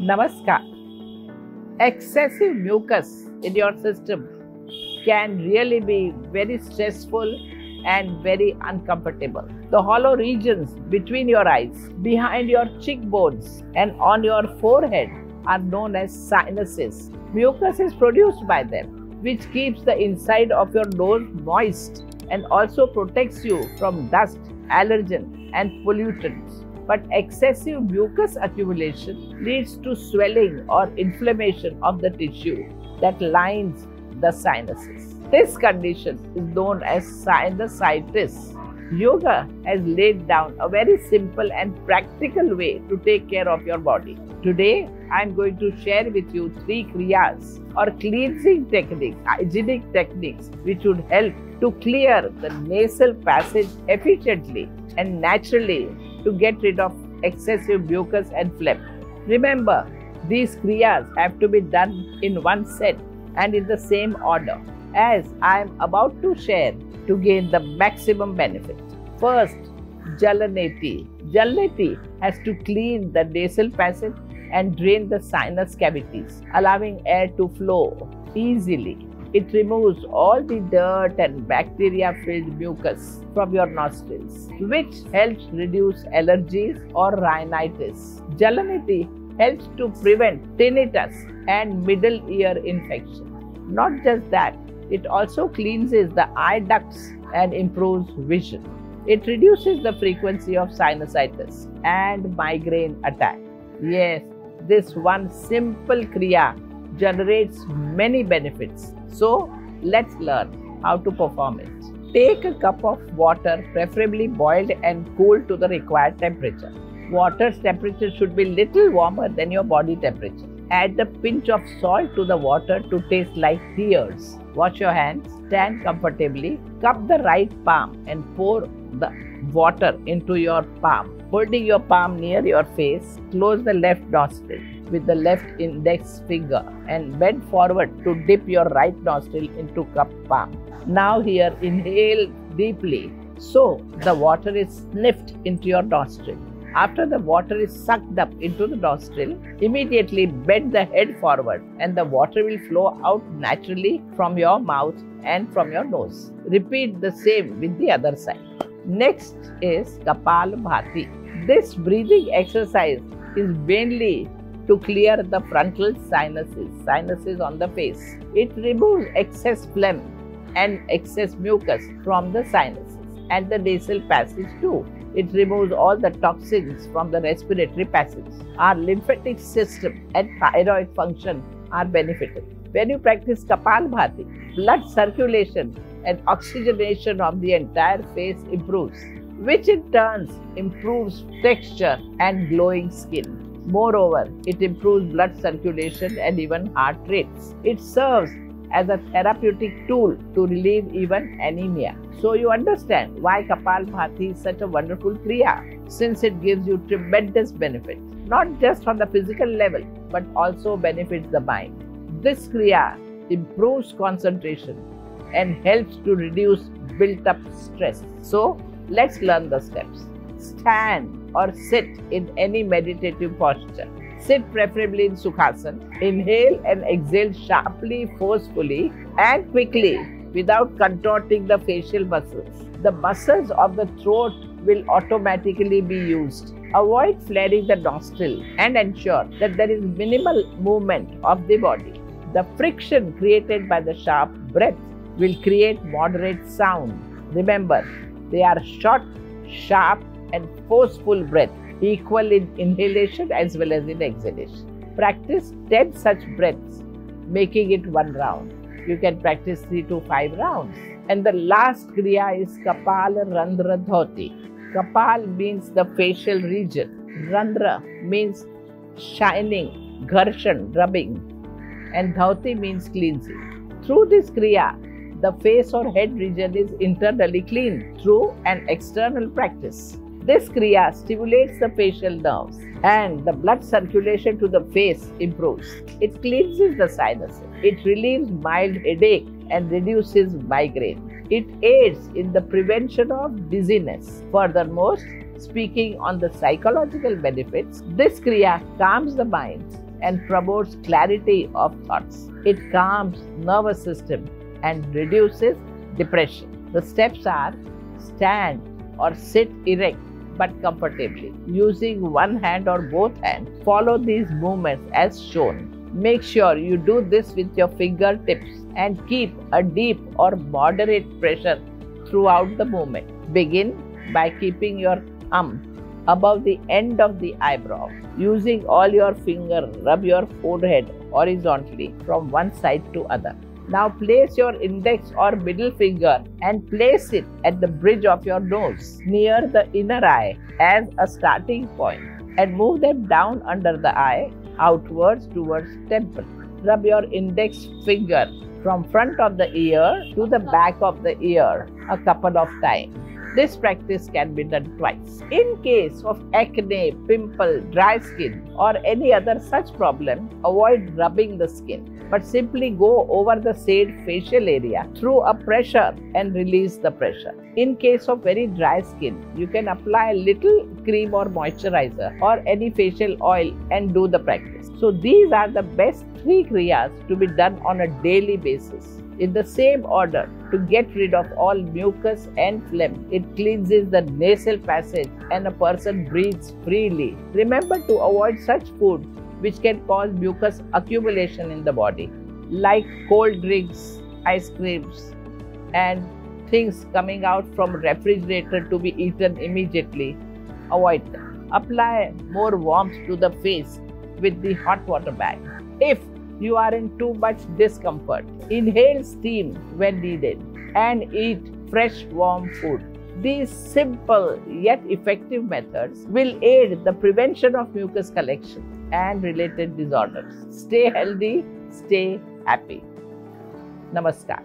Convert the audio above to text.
Namaskar. Excessive mucus in your system can really be very stressful and very uncomfortable. The hollow regions between your eyes, behind your cheekbones, and on your forehead are known as sinuses. Mucus is produced by them, which keeps the inside of your nose moist and also protects you from dust, allergens, and pollutants but excessive mucus accumulation leads to swelling or inflammation of the tissue that lines the sinuses. This condition is known as sinusitis. Yoga has laid down a very simple and practical way to take care of your body. Today, I am going to share with you three kriyas or cleansing techniques, hygienic techniques, which would help to clear the nasal passage efficiently and naturally to get rid of excessive mucus and phlegm. Remember, these kriyas have to be done in one set and in the same order as I am about to share to gain the maximum benefit. First, Jalaneti. Jalaneti has to clean the nasal passage and drain the sinus cavities, allowing air to flow easily. It removes all the dirt and bacteria filled mucus from your nostrils, which helps reduce allergies or rhinitis. Jalaneti helps to prevent tinnitus and middle ear infection. Not just that, it also cleanses the eye ducts and improves vision. It reduces the frequency of sinusitis and migraine attack. Yes, this one simple kriya generates many benefits. So, let's learn how to perform it. Take a cup of water, preferably boiled and cooled to the required temperature. Water's temperature should be little warmer than your body temperature. Add a pinch of salt to the water to taste like tears. Wash your hands, stand comfortably, cup the right palm and pour the water into your palm. Holding your palm near your face, close the left nostril with the left index finger and bend forward to dip your right nostril into cup palm. Now here inhale deeply so the water is sniffed into your nostril. After the water is sucked up into the nostril, immediately bend the head forward and the water will flow out naturally from your mouth and from your nose. Repeat the same with the other side. Next is Kapal Bhati. This breathing exercise is mainly to clear the frontal sinuses, sinuses on the face. It removes excess phlegm and excess mucus from the sinuses and the nasal passage too. It removes all the toxins from the respiratory passage. Our lymphatic system and thyroid function are benefited. When you practice Kapal Bhati, blood circulation and oxygenation of the entire face improves, which in turn improves texture and glowing skin. Moreover, it improves blood circulation and even heart rates. It serves as a therapeutic tool to relieve even anemia. So you understand why Kapal Bhati is such a wonderful kriya since it gives you tremendous benefit, not just on the physical level but also benefits the mind. This kriya improves concentration and helps to reduce built up stress. So let's learn the steps. Stand or sit in any meditative posture. Sit preferably in Sukhasana. Inhale and exhale sharply, forcefully, and quickly without contorting the facial muscles. The muscles of the throat will automatically be used. Avoid flaring the nostril and ensure that there is minimal movement of the body. The friction created by the sharp breath will create moderate sound. Remember, they are short, sharp, and forceful breath, equal in inhalation as well as in exhalation. Practice 10 such breaths, making it one round. You can practice 3 to 5 rounds. And the last Kriya is Kapal Randra Dhoti. Kapal means the facial region. Randra means shining, gharshan, rubbing. And Dhoti means cleansing. Through this Kriya, the face or head region is internally cleaned through an external practice. This Kriya stimulates the facial nerves and the blood circulation to the face improves. It cleanses the sinuses. It relieves mild headache and reduces migraine. It aids in the prevention of dizziness. Furthermore, speaking on the psychological benefits, this Kriya calms the mind and promotes clarity of thoughts. It calms nervous system and reduces depression. The steps are stand or sit erect but comfortably. Using one hand or both hands, follow these movements as shown. Make sure you do this with your fingertips and keep a deep or moderate pressure throughout the movement. Begin by keeping your thumb above the end of the eyebrow. Using all your finger, rub your forehead horizontally from one side to other. Now place your index or middle finger and place it at the bridge of your nose near the inner eye as a starting point and move them down under the eye outwards towards temple. Rub your index finger from front of the ear to the back of the ear a couple of times. This practice can be done twice. In case of acne, pimple, dry skin or any other such problem, avoid rubbing the skin but simply go over the said facial area through a pressure and release the pressure. In case of very dry skin, you can apply a little cream or moisturizer or any facial oil and do the practice. So these are the best three kriyas to be done on a daily basis in the same order to get rid of all mucus and phlegm. It cleanses the nasal passage and a person breathes freely. Remember to avoid such foods which can cause mucus accumulation in the body, like cold drinks, ice creams, and things coming out from refrigerator to be eaten immediately. Avoid them. Apply more warmth to the face with the hot water bag. If you are in too much discomfort. Inhale steam when needed and eat fresh warm food. These simple yet effective methods will aid the prevention of mucus collection and related disorders. Stay healthy, stay happy. Namaskar.